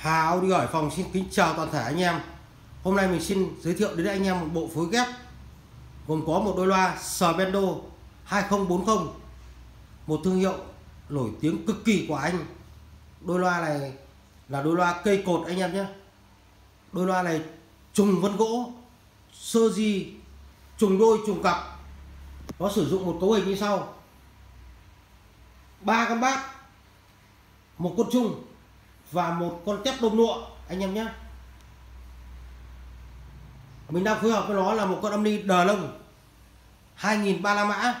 Hà Audio Hải Phòng xin kính chào toàn thể anh em. Hôm nay mình xin giới thiệu đến anh em một bộ phối ghép, Gồm có một đôi loa Spendo 2040 Một thương hiệu nổi tiếng cực kỳ của anh. Đôi loa này là đôi loa cây cột anh em nhé. Đôi loa này trùng vân gỗ, Sơ di, Trùng đôi, trùng cặp. Nó sử dụng một cấu hình như sau. Ba con bát, một con chung và một con tép đôm lụa, anh em nhé. Mình đang phối hợp với nó là một con âm ly đờ lông 2000 ba la mã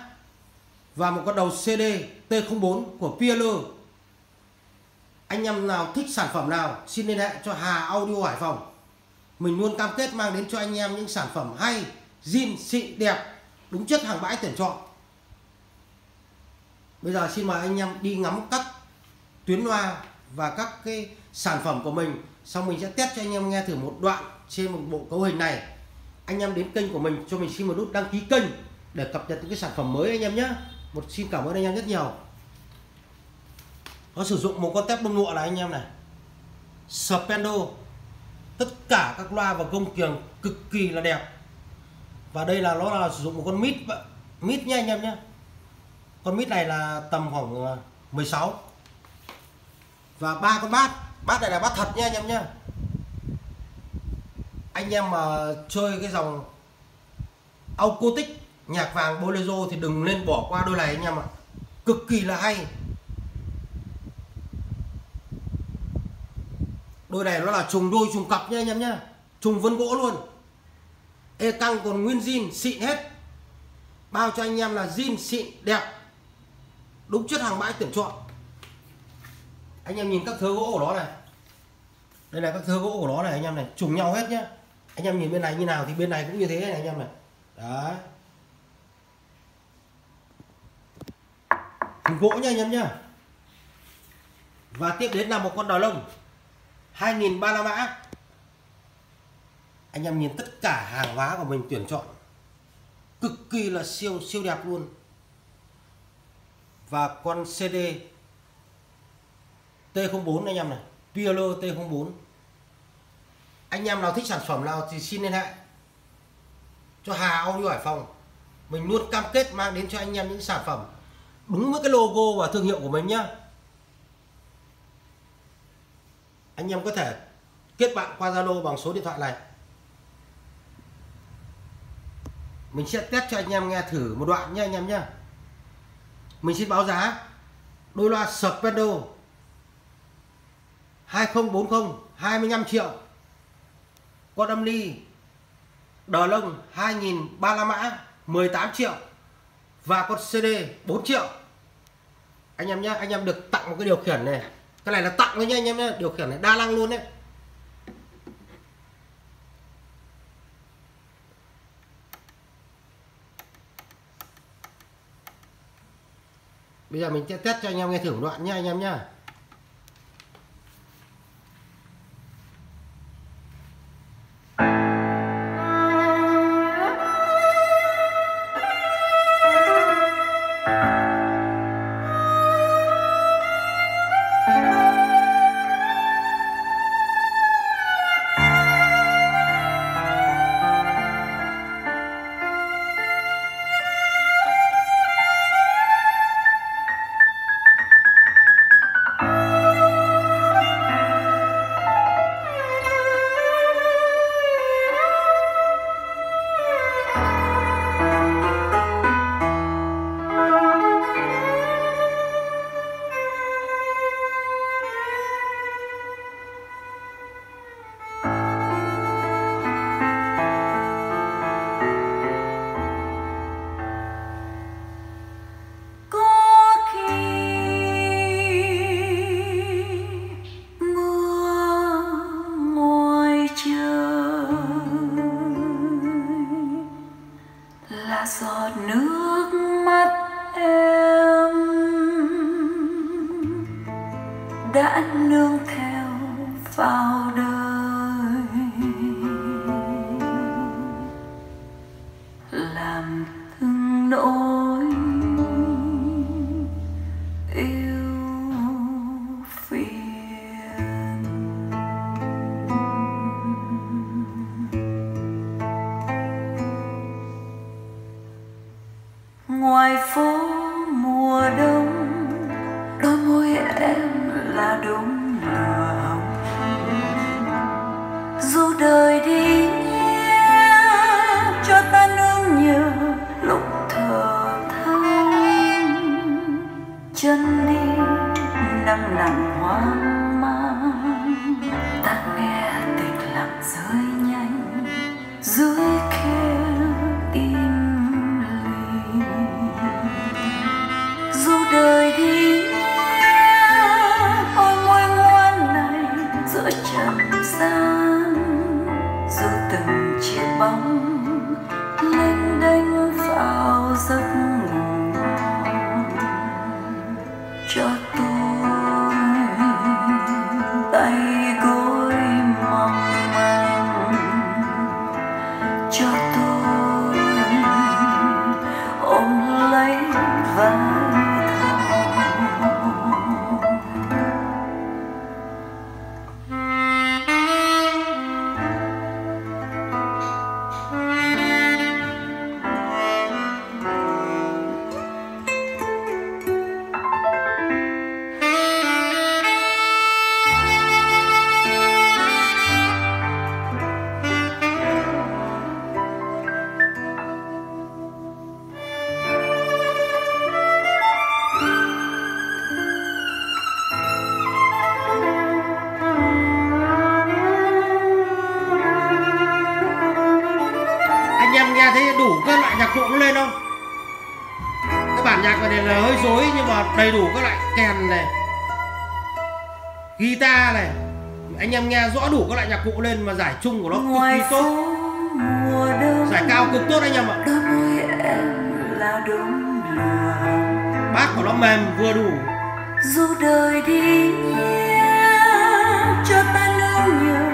và một con đầu CD T04 của PL anh em nào thích sản phẩm nào, xin liên hệ cho Hà Audio Hải Phòng. Mình luôn cam kết mang đến cho anh em những sản phẩm hay, zin xịn đẹp, đúng chất hàng bãi tuyển chọn. Bây giờ xin mời anh em đi ngắm các tuyến loa và các cái sản phẩm của mình. Xong mình sẽ test cho anh em nghe thử một đoạn trên một bộ cấu hình này. Anh em đến kênh của mình cho mình xin một nút đăng ký kênh để cập nhật những cái sản phẩm mới anh em nhé. Một xin cảm ơn anh em rất nhiều. Nó sử dụng một con tép đông lụa này anh em này. Spendo tất cả các loa và công kiềng cực kỳ là đẹp. Và đây là, nó là sử dụng một con mít mít nha anh em nhé. Con mít này là tầm khoảng ờ, 16 và ba con bát. Bát này là bát thật nha anh em nhé anh em mà chơi cái dòng acoustic nhạc vàng, bolero thì đừng nên bỏ qua đôi này anh em ạ. Cực kỳ là hay. Đôi này nó là trùng đôi, trùng cặp nha anh em nhé trùng vân gỗ luôn. E căng còn nguyên zin, xịn hết. Bao cho anh em là zin, xịn, đẹp. Đúng chất hàng bãi tuyển chọn anh em nhìn các thớ gỗ của nó này. Đây là các thớ gỗ của nó này, anh em này, trùng nhau hết nhá. Anh em nhìn bên này như nào thì bên này cũng như thế này, anh em này. Đấy. Gỗ nha anh em nhá. Và tiếp đến là một con đò lông. 2000 ba la mã. Anh em nhìn tất cả hàng hóa của mình tuyển chọn. Cực kỳ là siêu siêu đẹp luôn. Và con CD T04 anh em này PL T04. Anh em nào thích sản phẩm nào thì xin liên hệ cho Hà Audio Hải Phòng. Mình luôn cam kết mang đến cho anh em những sản phẩm đúng với cái logo và thương hiệu của mình nhá. Anh em có thể kết bạn qua Zalo bằng số điện thoại này. Mình sẽ test cho anh em nghe thử một đoạn nhé anh em nhé mình xin báo giá. Đôi loa Spendo 2040 25 triệu. Con âm ly, đờ lông 2000 ba la mã 18 triệu. Và con CD 4 triệu. Anh em nhé anh em được tặng một cái điều khiển này. Cái này là tặng thôi nhé anh em nhé điều khiển này đa năng luôn đấy. Bây giờ mình sẽ test cho anh em nghe thử một đoạn nhé anh em nhé nhá giọt nước mắt em. Đã nương theo vào đời. Làm từng nỗi ngoài phố mùa đông đôi môi em là đúng. Cho nó lên không? Cái bản nhạc này là hơi rối nhưng mà đầy đủ các loại kèn này guitar này. Anh em nghe rõ đủ các loại nhạc cụ lên mà giải chung của nó cực kỳ tốt. giải cao cực tốt anh em ạ. bát của nó mềm vừa đủ. Dù đời đi cho ta nương nhờ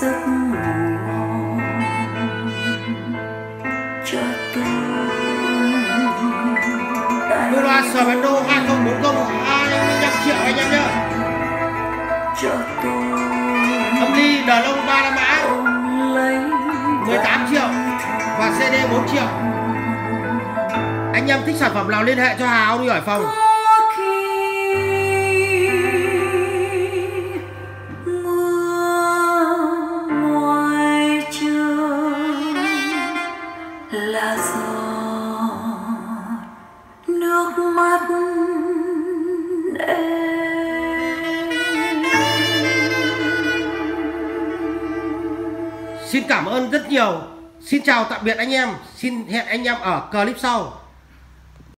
giấc ngủ ngon cho tôi đô la Sverdo 2040 25 triệu anh em nhá. cho tôi âm ly đờ lông ba la mã. ôm lấy 18 triệu và CD 4 triệu. Anh em thích sản phẩm nào liên hệ cho Hà Audio Hải Phòng Xin cảm ơn rất nhiều. Xin chào tạm biệt anh em. Xin hẹn anh em ở clip sau.